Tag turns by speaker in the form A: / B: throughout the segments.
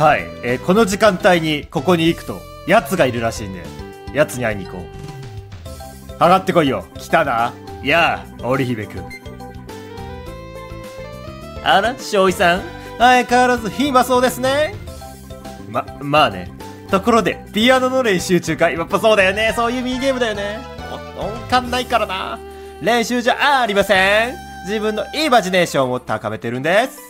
A: はい、えー、この時間帯にここに行くと、奴がいるらしいんで、奴に会いに行こう。上がってこいよ。来たな。やあ、織姫くん。あら、少尉さん？相変わらず暇そうですね。ま、まあね。ところで、ピアノの練習中か。やっぱそうだよね。そういうミニゲームだよね。音感ないからな。練習じゃありません。自分のイマジネーションを高めてるんです。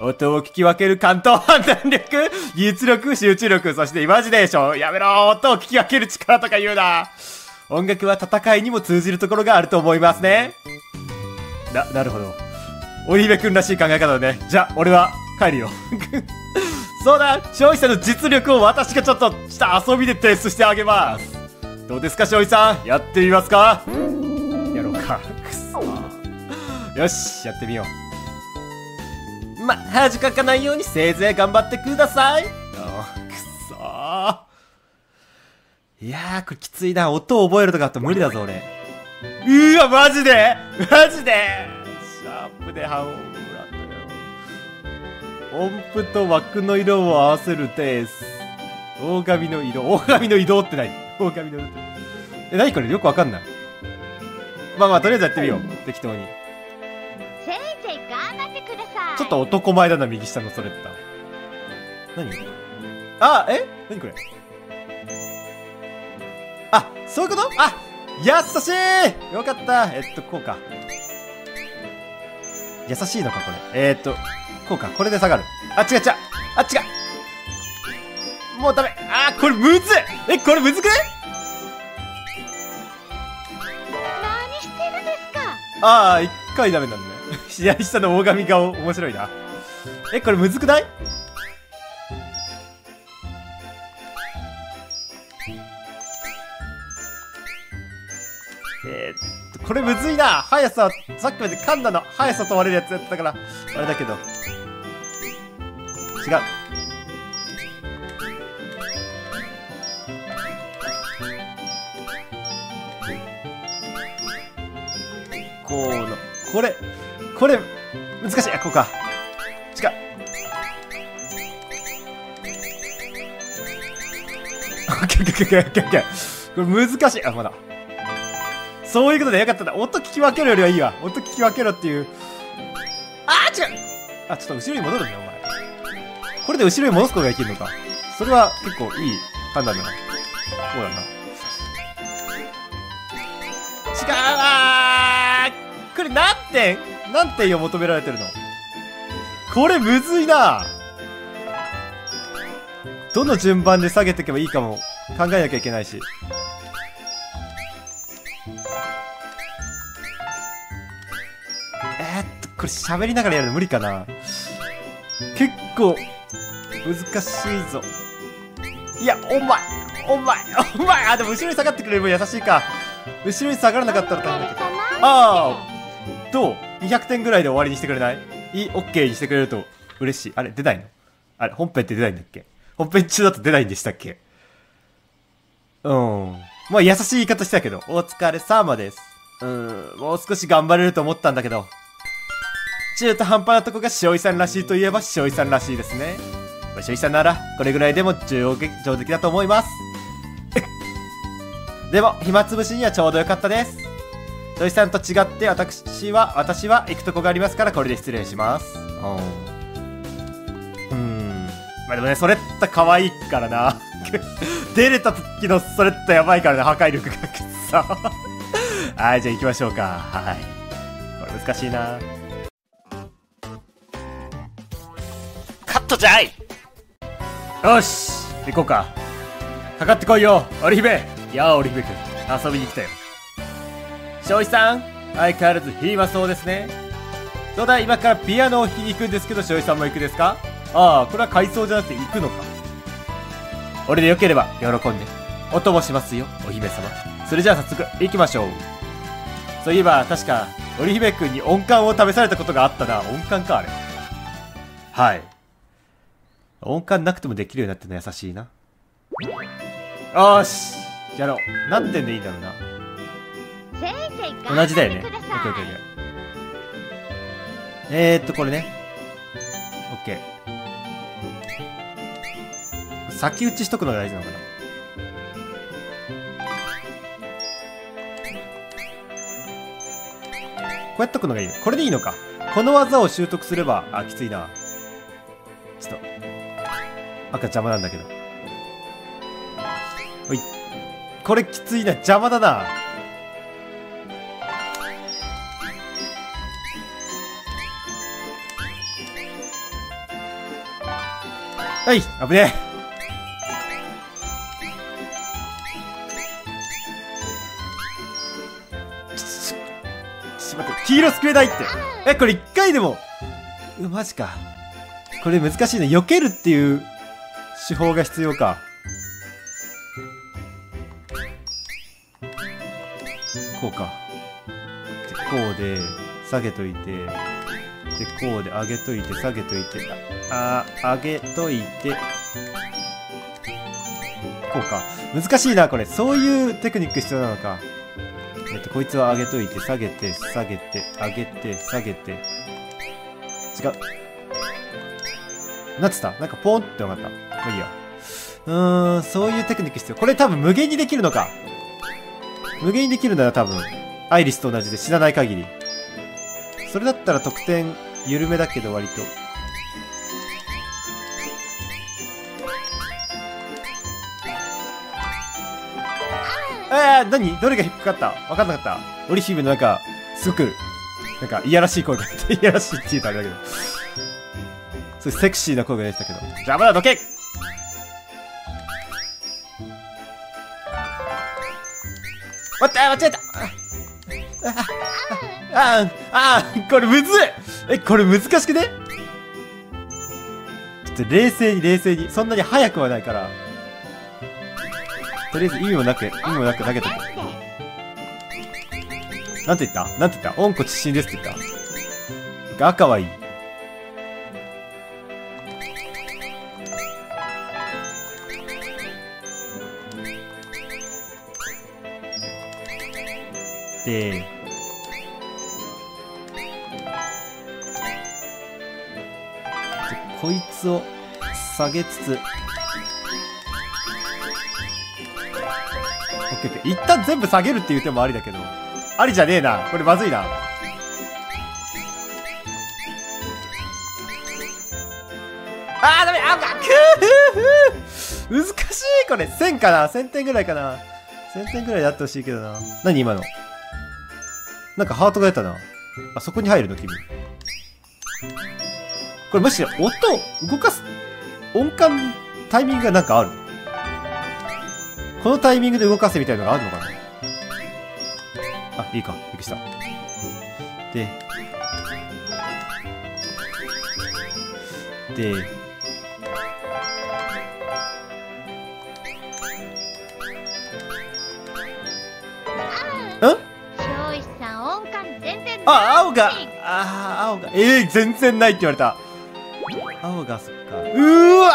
A: 音を聞き分ける感と判断力、技術力、集中力、そしてイマジネーション。やめろ音を聞き分ける力とか言うな。音楽は戦いにも通じるところがあると思いますね。な、なるほど。織姫くんらしい考え方だね。じゃ、俺は帰るよ。そうだ勝利さんの実力を私がちょっとした遊びで提出してあげますどうですか勝利さん？やってみますか？やろうかくそよしやってみようま恥かかないようにせいぜい頑張ってくださいくそいやーこれきついな音を覚えるとかあと無理だぞ俺うわマジで？マジで？シャープで半音音符と枠の色を合わせるです。大神の色。大神の移動って何大神の移動って。え、何これ？よくわかんない。まあまあ、とりあえずやってみよう。適当に。
B: っ
A: と男前だな、右下のそれった。何？あ、え？何これ？あ、そういうこと？あ、優しいよかった。えっと、こうか。優しいのか、これ？えー、っと、こうか。これで下がる。あ、違う違う。あ、違う。もうダメ。あこれむずいえ、これむずくない
B: 何してるんですか？
A: ああ、一回ダメなんだね。左下の大神顔、面白いな。え、これむずくない？えー、っと、これむずいな。速さ、さっきまで噛んだの速さ問われるやつやったから、あれだけど。違うこうのこれこれ難しい。あこうか。違うオッケーオッケーオッケーオッケー。これ難しい。あまだ。そういうことでよかった。んだ音聞き分けるよりはいいわ。音聞き分けろっていう。あー違う。あちょっと後ろに戻るんだよお前。これで後ろに戻すことができるのか。それは結構いい判断だな。そうだな。違うこれ何点？何点を求められてるの？これむずいなどの順番で下げていけばいいかも考えなきゃいけないし。えー、っと、これ喋りながらやるの無理かな？結構、難しいぞ。いや、お前お前お前あ、でも後ろに下がってくれれば優しいか。後ろに下がらなかったら大変だけど。ああどう？?200 点ぐらいで終わりにしてくれない？いい、オッケーにしてくれると嬉しい。あれ、出ないの？あれ、本編って出ないんだっけ？本編中だと出ないんでしたっけ？うん。まあ、優しい言い方したけど、お疲れ様です。うん、もう少し頑張れると思ったんだけど。中途半端なとこが塩井さんらしいといえば塩井さんらしいですね。しょいさんなら、これぐらいでも上上出来だと思います。でも、暇つぶしにはちょうどよかったです。しょいさんと違って、私は、私は行くとこがありますから、これで失礼します。うん。うん。まあでもね、それって可愛いからな。出れた時のそれってやばいからね、破壊力がくっさ。はい、じゃあ行きましょうか。はい。これ難しいな。カットじゃいよし行こうかかかってこいよ織姫やあ織姫くん遊びに来たよ庄司さん相変わらず暇そうですね。そうだ今からピアノを弾きに行くんですけど庄司さんも行くですか？ああこれは改装じゃなくて行くのか。俺でよければ喜んで。お供しますよお姫様。それじゃあ早速行きましょう。そういえば確か織姫くんに音感を試されたことがあったな。音感かあれ。はい。音感なくてもできるようになってるの優しいな。よしやろう。何点でいいんだろうな。同じだよね。オッケーオッケーオッケー。えーっと、これね。オッケー。先打ちしとくのが大事なのかな。こうやっとくのがいいこれでいいのか。この技を習得すればあきついな。ちょっと。赤邪魔なんだけど。ほい。これきついな。邪魔だなはい危ねえ。ちょっと待って黄色救えないって。えこれ一回でも。うマジかこれ難しいね避けるっていう手法が必要か。こうか。こうで下げといて。でこうで上げといて下げといてああ上げといてこうか難しいなこれそういうテクニック必要なのかえっとこいつは上げといて下げて下げて上げて下げて違うなんつった？なんかポンって分かった？まあいいや。うーん、そういうテクニック必要。これ多分無限にできるのか。無限にできるなら多分、アイリスと同じで死なない限り。それだったら得点緩めだけど割と。えー、何？どれが低かった？わかんなかった。オリヒメのなんか、すごく、なんか、いやらしい声が出て、いやらしいって言うとあれだけど。そうセクシーな声が出てたけど。邪魔だ、どけ待って、あ間違えたああああこれむずいえ、これ難しくね？ちょっと冷静に冷静に。そんなに速くはないから。とりあえず意味もなく、意味もなく投げとく。なんて言った？なんて言った？温故知新ですって言った？赤はいい。で、こいつを下げつつ、オッケーオッケー。一旦全部下げるっていう手もありだけど、ありじゃねえな。これまずいな。あーダメあがくー難しいこれ !1000 かな ?1000 点ぐらいかな ?1000 点ぐらいであってほしいけどな。何今の？なんかハートが出たな。あ、そこに入るの君。これもし音動かす音感タイミングがなんかあるこのタイミングで動かせみたいなのがあるのかな？あ、いいか。びっくりした。で、で、
B: 庄司さん音感全然ない
A: あ、青が、あー、青が、えー、全然ないって言われた。青が、そっか。うーわ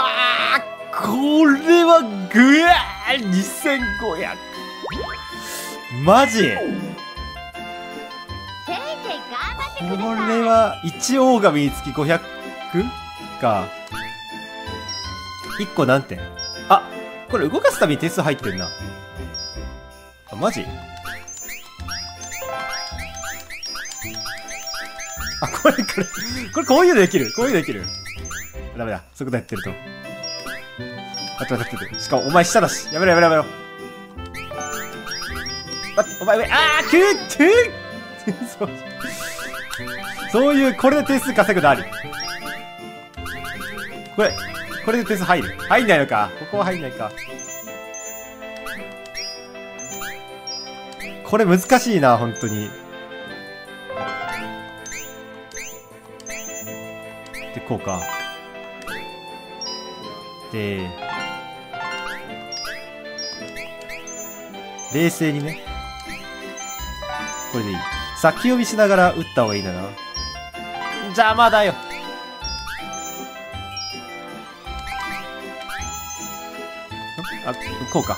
A: ーこれは、ぐわー !2500! マジ？これは、1オーガミにつき 500? か。1個何点あ、これ動かすために点数入ってんな。あ、マジ？あ、これ、これ、これこういうのできる。こういうのできる。ダメだ。そういうことやってると。待って待って待って。しかもお前下だし。やめろやめろやめろ。待って、お前上。あー、くー、くー そう。そういう、これで点数稼ぐのあり。これ、これで点数入る。入んないのか。ここは入んないか。これ難しいな、本当に。で、こうか。で、冷静にね。これでいい。先読みしながら打った方がいいんだな。邪魔だよ。んあ、こうか。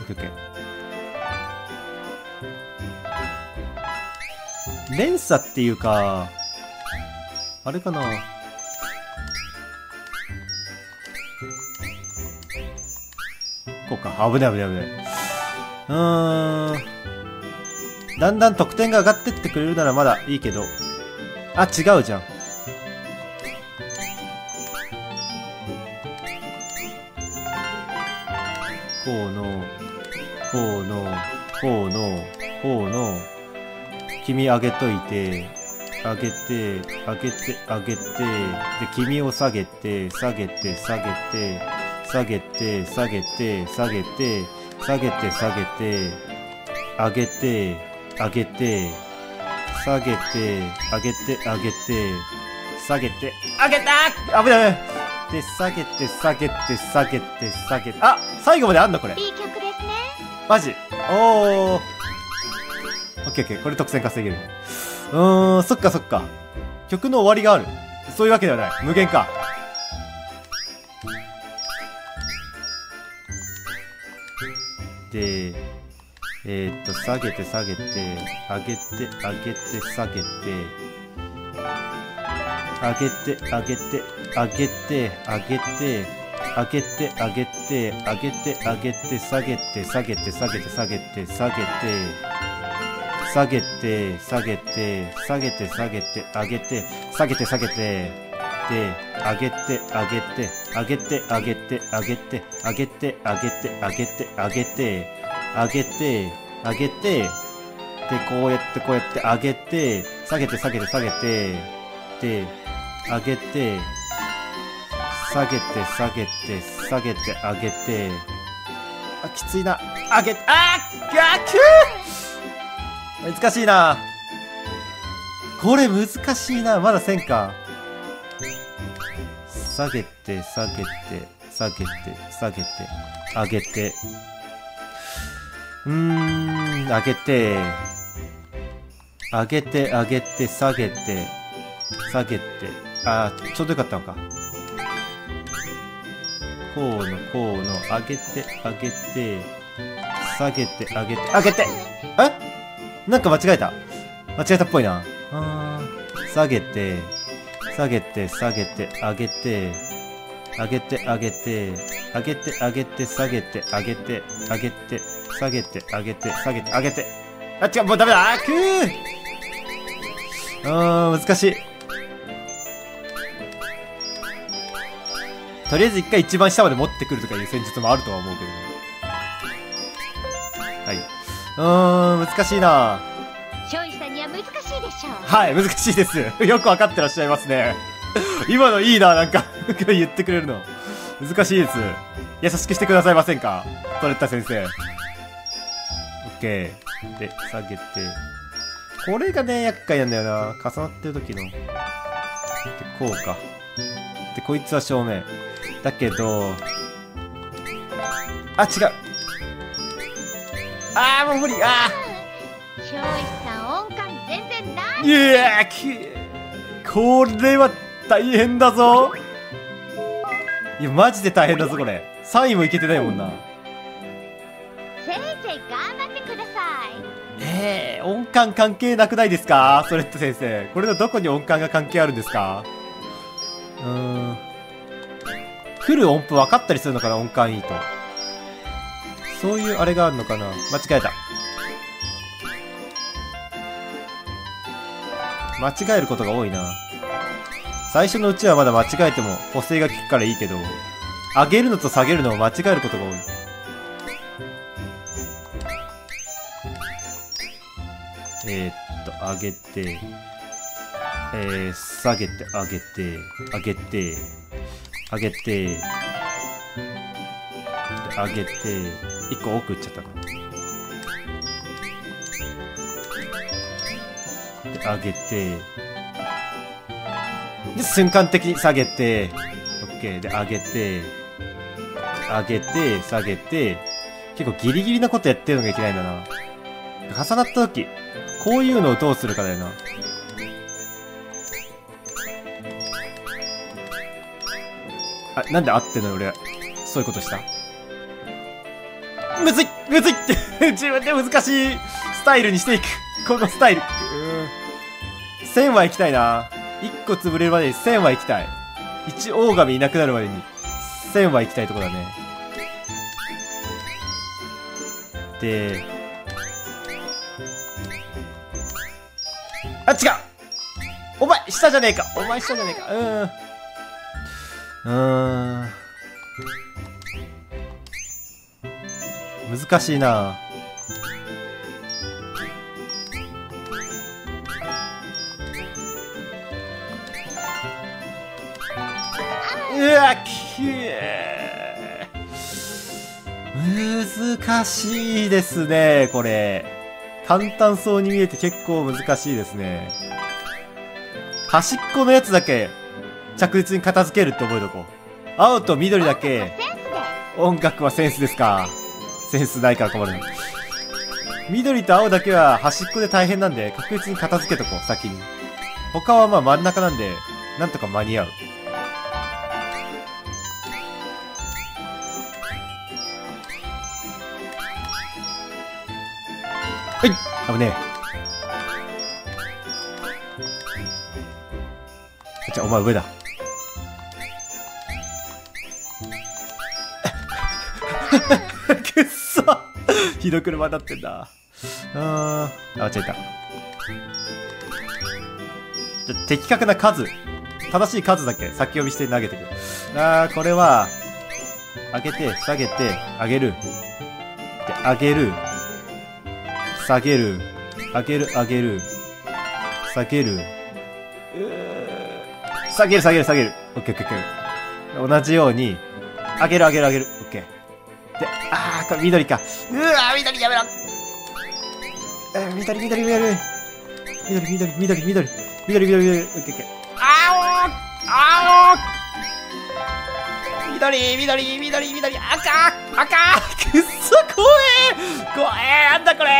A: オッケーオッケー。連鎖っていうか、あれかなこうか。危ない危ない危ない。うーん。だんだん得点が上がってってくれるならまだいいけど。あ、違うじゃん。こうの、こうの、こうの、こうの、君上げといて、上げて、上げて、上げて、で、君を下げて、下げて、下げて、下げて、下げて、下げて、下げて、下げて、上げて、上げて、下げて、上げて、上げて、下げて、上げた危ないで、下げて、下げて、下げて、下げて、あ最後まであんのこれ。
B: いい曲ですね
A: マジ？おー。オッケーオッケー。これ得点稼げる。うーん、そっかそっか。曲の終わりがある。そういうわけではない。無限か。で、えー、っと、下げて下げて、上げて上げて下げて、上げて上げて上げて上げて上げて上げて上げて上げて下げて下げて下げて下げて下げて下げて下げて下げて下げて上げて下げて下げて。で上げて上げて上げて上げて上げて上げて上げて上げて上げて上げて上げてでこうやってこうやって上げて下げて下げて下げてで上げて下げて下げて下げて上げてあきついな。上げあーあくー難しいな。これ難しいな。まだせんか。下げて下げて下げて下げて上げて。うーん上げて。上げて上げて下げて。下げて。あーちょうどよかったのか。こうのこうの。上げて上げて。下げて上げて。上げて！え？なんか間違えた。間違えたっぽいな。あー。下げて。下げて下げて上げて上げて上げて上げて上げて下げて上げて上げて下げて上げて下げて上げて。あ違うもうダメだ。あくー。あー難しい。とりあえず一回一番下まで持ってくるとかいう戦術もあるとは思うけどね。はい。うーん、難しいな。
B: 庄はい、
A: 難しいです。よくわかってらっしゃいますね。今のいいな、なんか 言ってくれるの。難しいです。優しくしてくださいませんか？トレッタ先生。オッケー。で、下げて。これがね、厄介なんだよな。重なってる時の。で、こうか。で、こいつは正面。だけど、あ、違う。あー、もう無理。あ
B: 庄司さん音感全然ない
A: やこれは大変だぞ。いや、マジで大変だぞ、これ。3位もいけてないもんな。
B: せいぜい頑張ってくださ
A: えー、音感関係なくないですか？それって先生。これのどこに音感が関係あるんですか？うーん。来る音符分かったりするのかな音感いいと。そういうあれがあるのかな？間違えた。間違えることが多いな。最初のうちはまだ間違えても補正が効くからいいけど、上げるのと下げるのを間違えることが多い。えー、っと、上げて、えー、下げて、上げて、上げて、上げて、上げて、一個奥行っちゃったかで、上げて、で、瞬間的に下げて、オッケー。で、上げて、上げて、下げて、結構ギリギリなことやってるのがいけないんだな。重なった時、こういうのをどうするかだよな。あ、なんで合ってんの俺。そういうことした？むずいむずいって 自分で難しいスタイルにしていくこのスタイル。うーん。線は行きたいな。一個潰れるまでに線は行きたい。一狼いなくなるまでに線は行きたいとこだね。で、あ、違うお前、下じゃねえかお前下じゃねえかうーん。うーん。難しいなうわきえ難しいですねこれ。簡単そうに見えて結構難しいですね。端っこのやつだけ着実に片付けるって覚えとこう。青と緑だけ音楽はセンスですか？センスないから困る緑と青だけは端っこで大変なんで確実に片付けとこう先に。他はまあ真ん中なんでなんとか間に合う。危ねえじゃあお前上だ くっそひどい車になってんだ。あー、あ、間違えた。じゃ、的確な数。正しい数だけ先読みして投げてくる。あー、これは、上げて、下げて、上げる。で、上げる。下げる。上げる、上げる。下げる。下げる、下げる、下げる。オッケーオッケー。同じように、上げる、上げる、上げる。オッケー。で、あー、これ緑か。うわー、緑やめろえー、緑、緑、緑。緑、緑、緑、緑、緑、緑、緑、オッケーオッケー。あおあお緑、緑、緑、緑、赤赤くっそ怖え怖えなんだこれ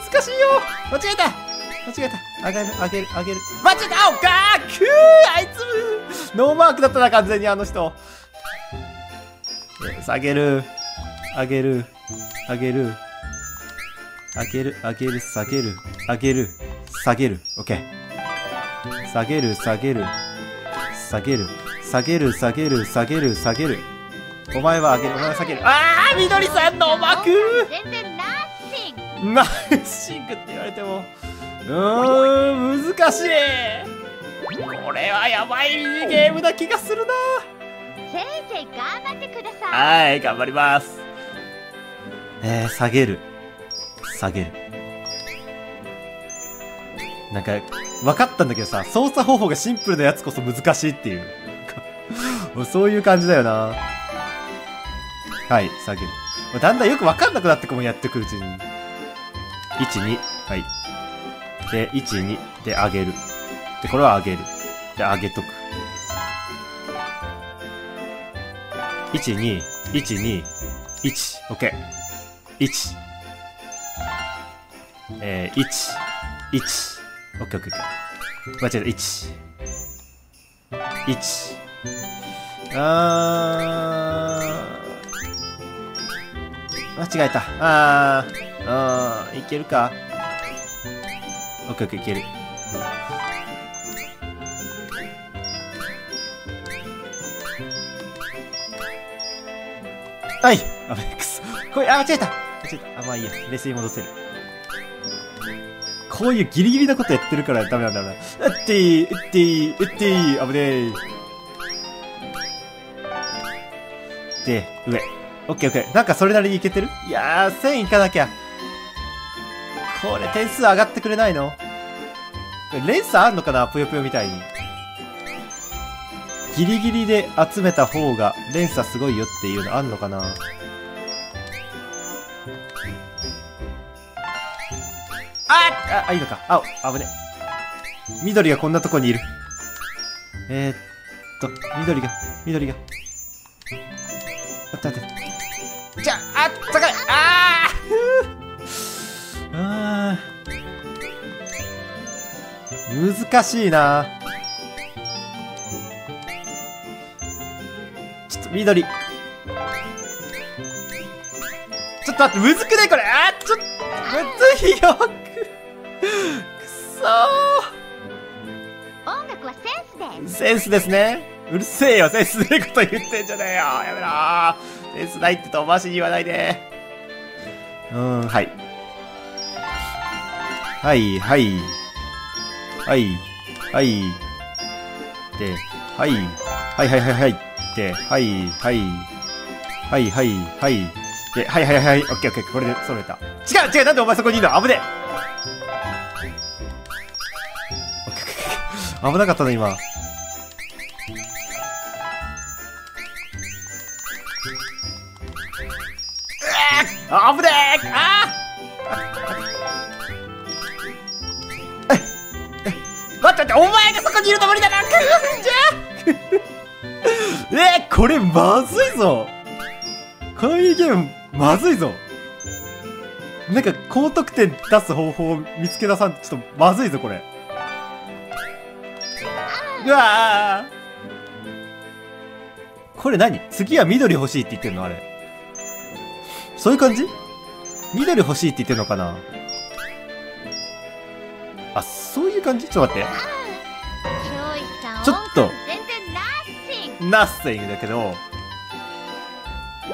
A: 難しいよ。間違えた。間違えた。上げる、上げる、上げる。間違えた。あおかーくー！あいつノーマークだったな、完全にあの人。下げる。上げる、上げる、上げる、上げる、下げる、上げる、下げる、オッケー。下げる、下げる、下げる、下げる、下げる、下げる、下げる。お前は上げる、お前は下げる。あー、みどりさんのマーク！
B: 全然ナッシン
A: クって言われても。うーん、難しい。これはやばいゲームな気がするな。
B: せいぜい頑張ってください
A: はい、頑張ります。えー、下げる。下げる。なんか、分かったんだけどさ、操作方法がシンプルなやつこそ難しいっていう。も うそういう感じだよな。はい、下げる。だんだんよく分かんなくなってこもやってくるうちに。1、2。はい。で、1、2。で、上げる。で、これは上げる。で、上げとく。1、2、1、2、1、オッケー。1。えー、1、1。オッケーオッケーオッケー。間違えた、1。1。あー。間違えた。あー。あー、いけるか？オッケーオッケー、いける。はいあ、くそ。これ、あ、間違えた間違えた。あ、まあいいや。冷静に戻せる。こういうギリギリなことやってるからダメなんだろうな。うってー、うってー、うってー、危ねー。で、上。オッケーオッケー。なんかそれなりにいけてる？いやー、1000いかなきゃ。これ点数上がってくれないの？連鎖あんのかな？ぷよぷよみたいに。ギリギリで集めた方が連鎖すごいよっていうのあんのかな？ああ、あ、いいのか。青、危ね。緑がこんなとこにいる。えー、っと、緑が、緑が。待って待って。じゃあ、あったかい難しいなちょっと緑。ちょっと待って、むずくねこれあーちょっと、むずいよくくそ
B: 音楽はセンスです
A: センスですね。うるせえよ、センスねえこと言ってんじゃねえよ。やめろセンスないって遠回しに言わないで。うん、はい。はい、はい。はい、はい。で、はい。はいはいはいはい。で、はい、はい。はいはいはい。で、はいはいはいはい。オッケーオッケー。これで揃えた。違う違うなんでお前そこにいるの？危ねえ危なかったな、今。うわーあ危これまずいぞ。こういうゲーム、まずいぞ。なんか、高得点出す方法を見つけ出さんと、ちょっとまずいぞ、これ。うわー。これ何？次は緑欲しいって言ってんのあれ。そういう感じ？緑欲しいって言ってんのかな？あ、そういう感じ？ちょっと待って。
B: ッシング
A: ナッセイングだけど、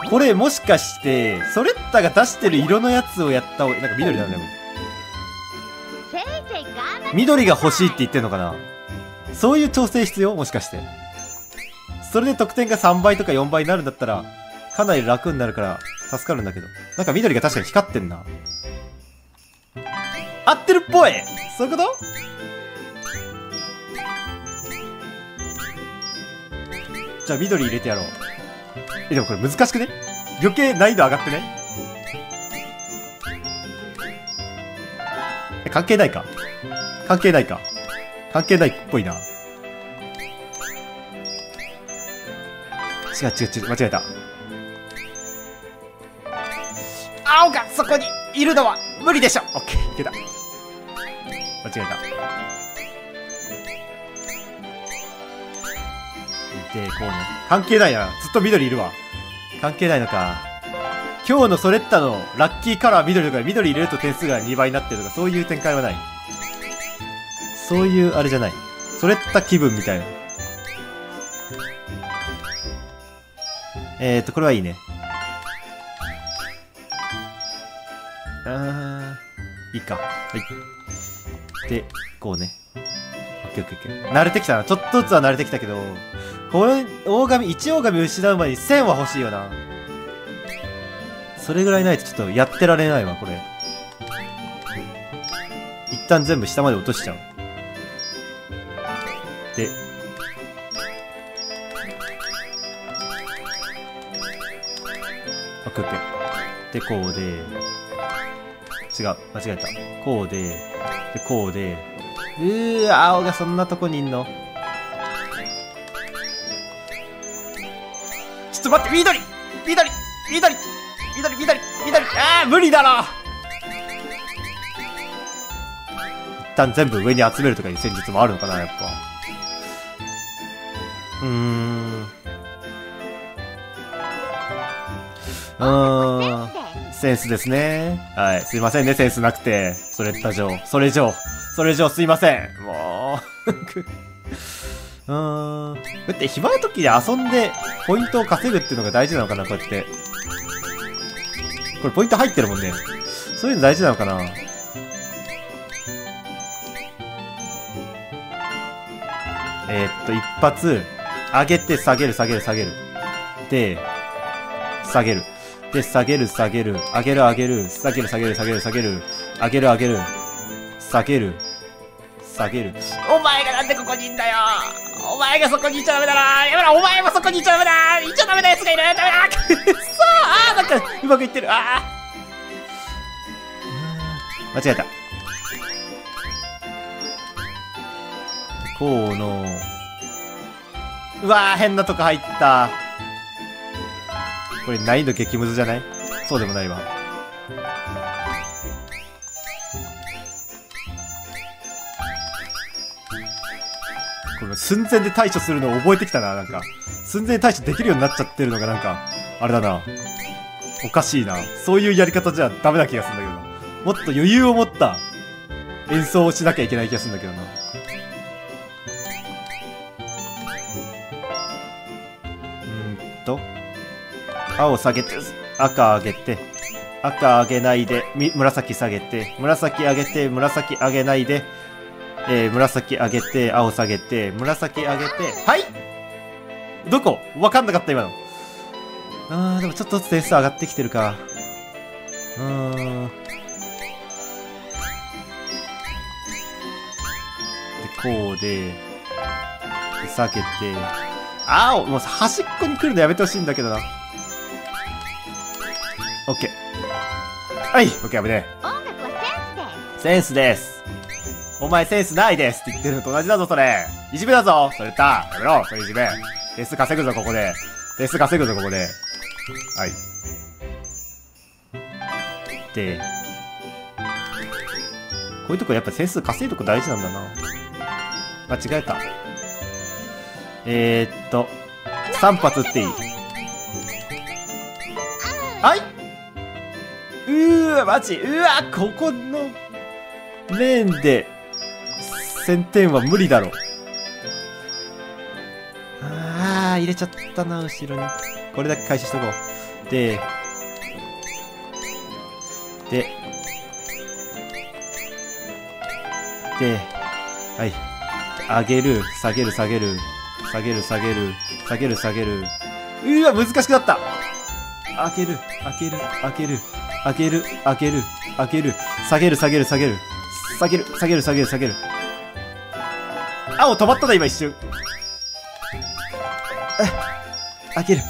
A: これもしかして、ソレッタが出してる色のやつをやったなんか緑なんだよ。緑が欲しいって言ってんのかなそういう調整必要？もしかして。それで得点が3倍とか4倍になるんだったら、かなり楽になるから、助かるんだけど。なんか緑が確かに光ってんな。合ってるっぽいそういうこと？じゃあ緑入れてやろう。え、でもこれ難しくね？余計難易度上がってね？え、関係ないか関係ないか関係ないっぽいな。違う違う違う、間違えた。青がそこにいるのは無理でしょオッケー、いけた。間違えた。で、こうね。関係ないな。ずっと緑いるわ。関係ないのか。今日のソレッタのラッキーカラー緑とか緑入れると点数が2倍になってるとかそういう展開はない。そういうあれじゃない。ソレッタ気分みたいな。えーと、これはいいね。あー、いいか。はい。で、こうね。オッケーオッケーオッケー。慣れてきたな。ちょっとずつは慣れてきたけど、これ、大神、一大神失う前に1000は欲しいよな。それぐらいないとちょっとやってられないわ、これ。一旦全部下まで落としちゃう。で、オッケーオッ。で、こうで、違う、間違えた。こうで、で、こうで、うー、青がそんなとこにいんのっと待って、緑緑緑緑緑緑あー無理だろ一旦全部上に集めるとかいう戦術もあるのかな、やっぱ。うーん。うーん。センスですね。はい。すいませんね、センスなくて。それった上。それ上。それ上すいません。もう。うん。こうやって暇な時に遊んで、ポイントを稼ぐっていうのが大事なのかな、こうやって。これポイント入ってるもんね。そういうの大事なのかなえーっと、一発、上げて下げる下げる下げる。で、下げる。で、下げる下げる。上げる上げる。下げる下げる下げる下げる。上げる上げる。下げる。下げる。お前がなんでここにいんだよ前がそこにいちゃダメだな。やめろ。お前もそこにいちゃダメだ。いちゃダメな奴がいる。ダメだ。くっそあーなんか、うまくいってる。あー。間違えた。こうの、うわー変なとこ入った。これ難易度激ムズじゃない？そうでもないわ。寸前で対処するのを覚えてきたな、なんか。寸前で対処できるようになっちゃってるのがなんか、あれだな。おかしいな。そういうやり方じゃダメな気がするんだけどな。もっと余裕を持った演奏をしなきゃいけない気がするんだけどな。うんと、青下げて、赤上げて、赤上げないで、み紫下げて、紫上げて、紫上げないで、えー、紫上げて、青下げて、紫上げて、はいどこ？わかんなかった今の。あー、でもちょっとずつ点数上がってきてるか。うーん。で、こうで、で下げて、青もう端っこに来るのやめてほしいんだけどな。オッケー。はい、オッケー、危ねえ。センスです。お前センスないですって言ってるのと同じだぞ、それ。いじめだぞ、それた。やめろ、それいじめ。点数稼ぐぞ、ここで。点数稼ぐぞ、ここで。はい。で、こういうとこやっぱ点数稼いとこ大事なんだな。間違えた。えー、っと、3発っていい？はいうーわ、マジうわ、ここのレーンで1000点は無理だろ。あー、入れちゃったな、後ろに。これだけ回収しとこう。で、で、で、はい。上げる、下げる、下げる、下げる、下げる、下げる、下げる。うわ、難しくなった開ける、開ける、開ける、開ける、開ける、開ける、下げる、下げる、下げる、下げる、下げる、下げる、下げる。青止まったな、今一瞬。あ開ける、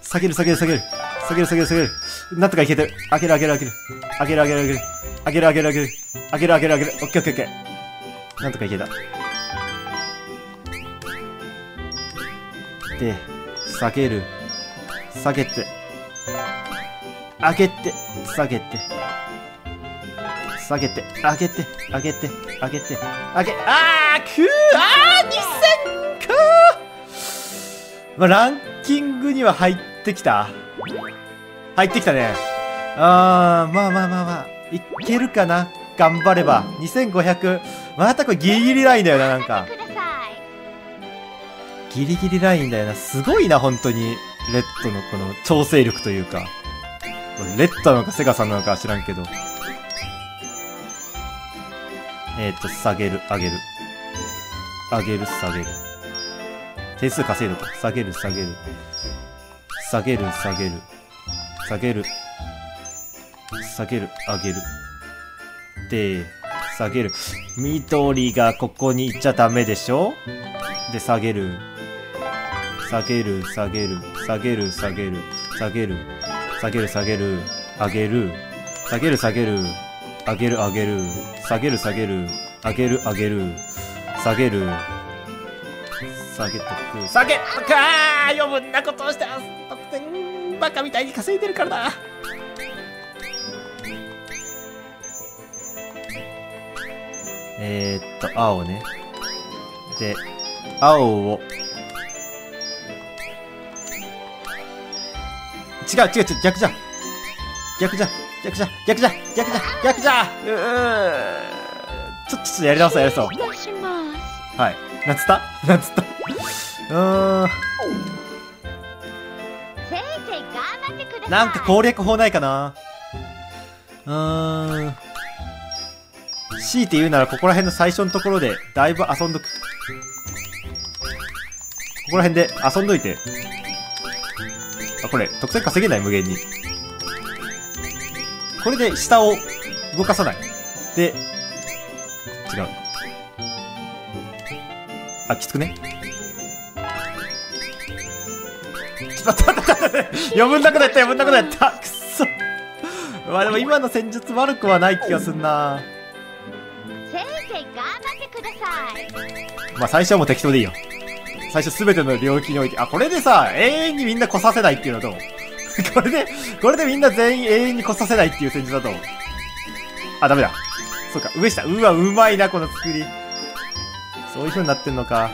A: 下げる、下げる、下げる、下げる、下げる、下げる。なんとかいけてる。開ける、開ける、開ける。開ける、開ける、開ける。開ける、開ける、開ける。開ける、開ける、開ける。オッケー、オッケー、オッケー。なんとかいけた。で、下げる、下げて、上げて、下げて、下げて、上げて、上げて、上げて、上げ、あー、くー、あー、2000かまあ、ランキングには入ってきた入ってきたね。あー、まあまあまあまあ、いけるかな？頑張れば。2500。またこれギリギリラインだよな、なんか。ギリギリラインだよな。すごいな、本当に。レッドのこの調整力というか。レッドなのかセガさんなのか知らんけど。えっ、ー、と、下げる、上げる。上げる、下げる。点数稼いどこ下げる、下げる。下げる、下げる。下げる。下げる、上げる。で、下げる。緑がここに行っちゃダメでしょ？で、下げる。下げる、下げる、下げる、下げる、下げる、下げる、下げる、上げる、下げる、下げる、上げる、上げる、下げる、下げる、上げる、上げる、下げる、下げとく、下げとくあー余分なことをして得点、バカみたいに稼いでるからだえー、っと、青ね。で、青を、違う違う違う、逆じゃん。逆じゃん。逆じゃん。逆じゃん。逆じゃん。逆じゃん。うーちょっとやり直そう、やり直そう。はい。なんつったなんつったうーん。なんか攻略法ないかな？うーん。強いて言うならここら辺の最初のところでだいぶ遊んどく。ここら辺で遊んどいて。あ、これ、得点稼げない無限に。これで下を動かさない。で、違う。あ、きつくね？ちょっと待って待って待って待って。余分なことやった余分なことやった。くっそ。まあでも今の戦術悪くはない気がすんな。
B: せいぜい頑張ってください。
A: まあ最初はもう適当でいいよ。最初すべての領域において。あこれでさ永遠にみんな来させないっていうのはどう？これでこれでみんな全員永遠に来させないっていう戦術だとあダメだ。そうか上下。うわうまいなこの作りそういう風になってんのか。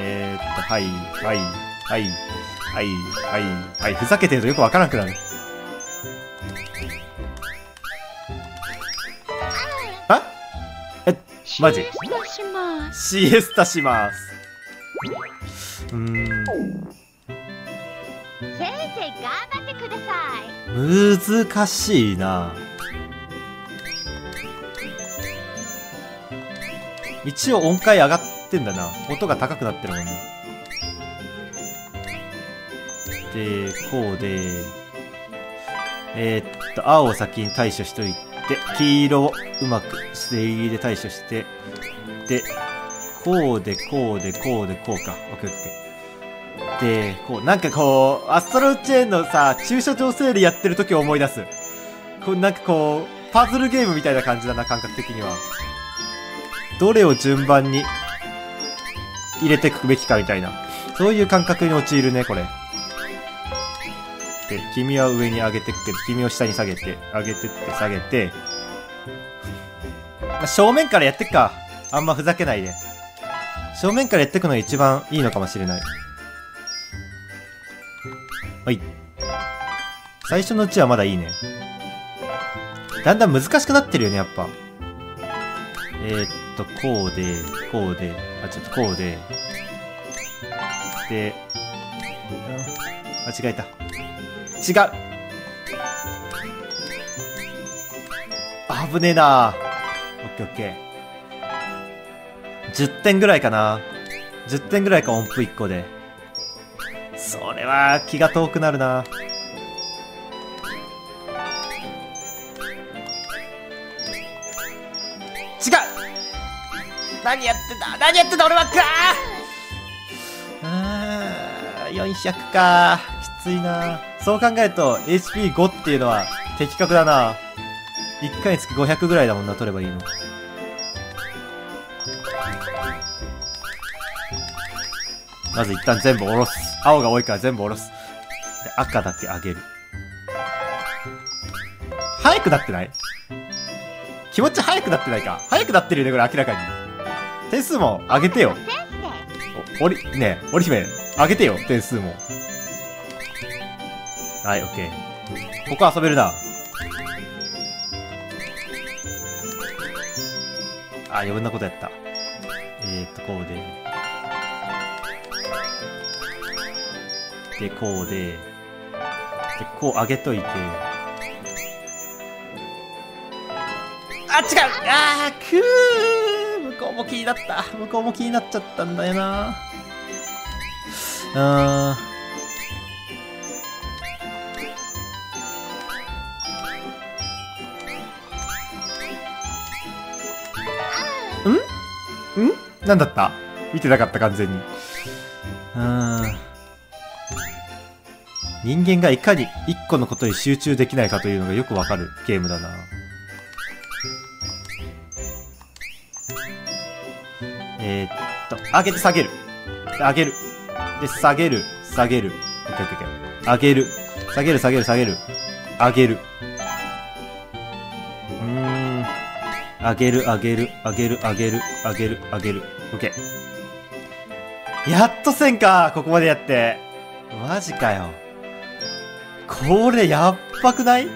A: えー、っとはいはいはいはいはいはい。ふざけてるとよくわからなくなる。あえマジ？
B: シエスタします。
A: うーん。
B: せいぜい頑張ってくださ
A: 難しいな一応音階上がってんだな。音が高くなってるもんね。でこうでえー、っと青を先に対処しといて黄色をうまく水で対処してでこうでこうでこうでこうか。オッケーオッケー。でこうなんかこうアストロチェーンのさ駐車場整理やってる時を思い出す。こうなんかこうパズルゲームみたいな感じだな感覚的には。どれを順番に入れていくべきかみたいな。そういう感覚に陥るねこれ。で君は上に上げてくけど君を下に下げて上げてって下げて、まあ、正面からやってっか。あんまふざけないで。正面からやってくのが一番いいのかもしれない。はい。最初のうちはまだいいね。だんだん難しくなってるよねやっぱ。えー、っとこうでこうであちょっとこうで。で間違えた。違う。危ねえな。オッケーオッケー。10点ぐらいかな。10点ぐらいか音符1個で。それは気が遠くなるな。何やってんだ？何やってんだ俺はかあー400か。きついな。そう考えると HP5 っていうのは的確だな。1回につき500ぐらいだもんな取ればいいの。まず一旦全部下ろす。青が多いから全部下ろす。で赤だけ上げる。早くなってない？気持ち早くなってないか。早くなってるよねこれ明らかに。点数も上げてよお、おり、ねえ、織姫、上げてよ、点数も。はい、オッケー。ここ遊べるな。あ、余分なことやった。えー、っと、こうで。で、こうで。で、こう上げといて。あ、違うあー、くーも気になった。向こうも気になっちゃったんだよな。うーん？んん？なんだった？見てなかった、完全に。うーん。人間がいかに一個のことに集中できないかというのがよくわかるゲームだな。えー、っと、上げて下げる。上げる。で、下げる、下げる。オッケーオッケー上げる。下げる、下げる、下げる。上げる。うーん。上げる、上げる、上げる、上げる、上げる、上げる。オッケー。やっと1000かここまでやって。マジかよ。これ、やっばくない？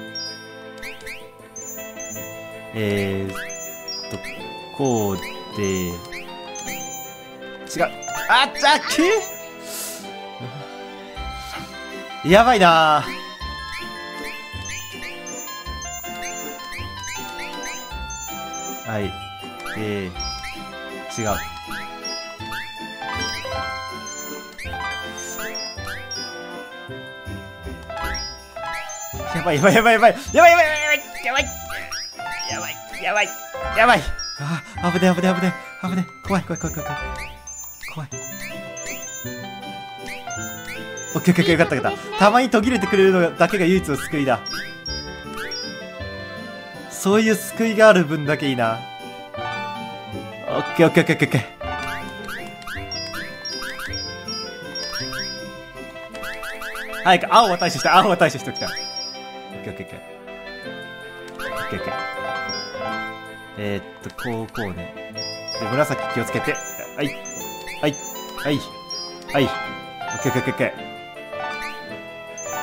A: えーっと、こうで、あっちゃっけやばいな。はい。で、違う。やばいやばいやばいやばい。やばいやばいやばいやばい。やばいやばいあー危ね危ね危ね危ね怖い怖い怖い怖い怖い。怖い。オッケーオッケーオッケーよかったよかったたまに途切れてくれるのだけが唯一の救いだそういう救いがある分だけいいなオッケーオッケーオッケーオッケーオッケー早く青は対処して青は対処しておきたいオッケーオッケーオッケーオッケーオッケーえー、っとこうこうねで紫気をつけてはいはい。はい。はい。オッケーオッケーオッケー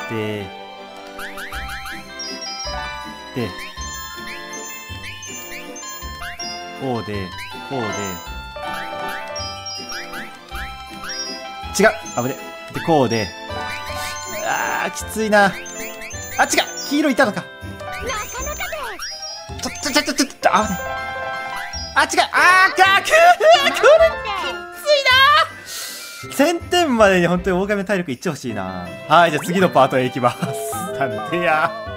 A: ででこうでこうで。違う。危ね。でこうで。あーきついな。あ違う。黄色いたのか。
B: なかなかで
A: ちょちょちょちょちょああ違う。あーかくーこれ1000点までに本当に大亀体力いってほしいな。はいじゃあ次のパートへ行きます。なんでや。